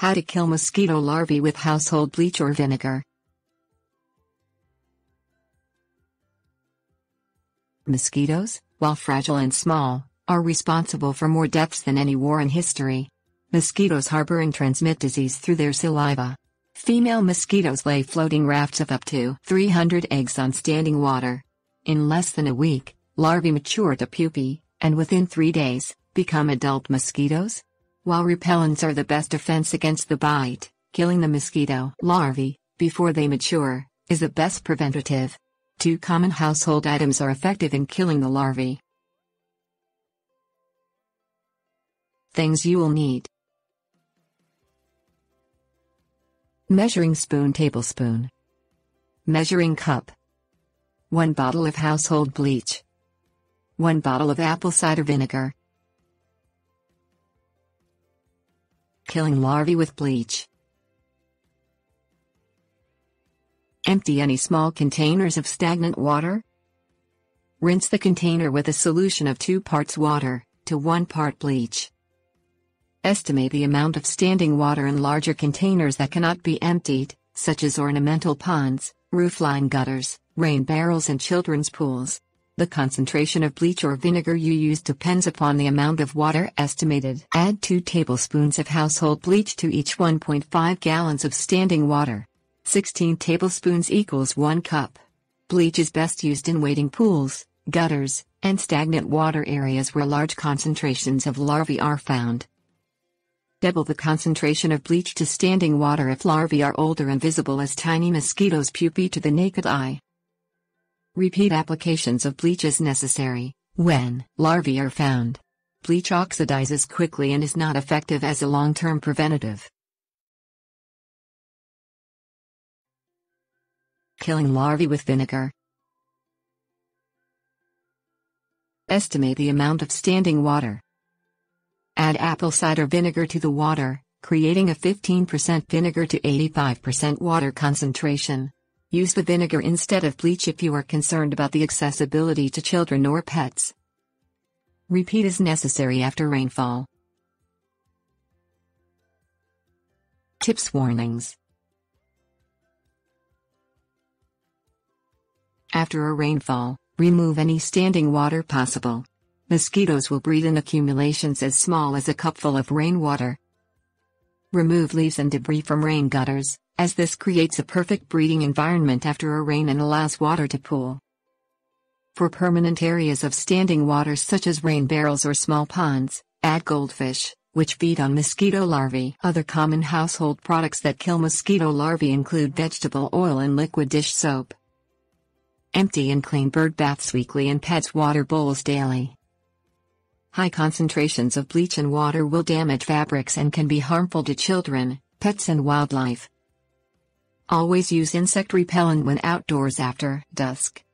How to kill mosquito larvae with household bleach or vinegar. Mosquitoes, while fragile and small, are responsible for more deaths than any war in history. Mosquitoes harbor and transmit disease through their saliva. Female mosquitoes lay floating rafts of up to 300 eggs on standing water. In less than a week, larvae mature to pupae, and within three days, become adult mosquitoes. While repellents are the best defense against the bite, killing the mosquito larvae, before they mature, is the best preventative. Two common household items are effective in killing the larvae. Things you will need. Measuring spoon tablespoon. Measuring cup. 1 bottle of household bleach. 1 bottle of apple cider vinegar Killing larvae with bleach Empty any small containers of stagnant water. Rinse the container with a solution of 2 parts water to 1 part bleach. Estimate the amount of standing water in larger containers that cannot be emptied, such as ornamental ponds, roofline gutters, rain barrels and children's pools. The concentration of bleach or vinegar you use depends upon the amount of water estimated. Add 2 tablespoons of household bleach to each 1.5 gallons of standing water. 16 tablespoons equals 1 cup. Bleach is best used in wading pools, gutters, and stagnant water areas where large concentrations of larvae are found. Double the concentration of bleach to standing water if larvae are older and visible as tiny mosquitoes pupae to the naked eye. Repeat applications of bleach as necessary when larvae are found. Bleach oxidizes quickly and is not effective as a long-term preventative. Killing larvae with vinegar. Estimate the amount of standing water. Add apple cider vinegar to the water, creating a 15% vinegar to 85% water concentration. Use the vinegar instead of bleach if you are concerned about the accessibility to children or pets. Repeat as necessary after rainfall. Tips Warnings After a rainfall, remove any standing water possible. Mosquitoes will breed in accumulations as small as a cupful of rainwater. Remove leaves and debris from rain gutters, as this creates a perfect breeding environment after a rain and allows water to pool. For permanent areas of standing water such as rain barrels or small ponds, add goldfish, which feed on mosquito larvae. Other common household products that kill mosquito larvae include vegetable oil and liquid dish soap. Empty and clean bird baths weekly and pets water bowls daily. High concentrations of bleach in water will damage fabrics and can be harmful to children, pets and wildlife. Always use insect repellent when outdoors after dusk.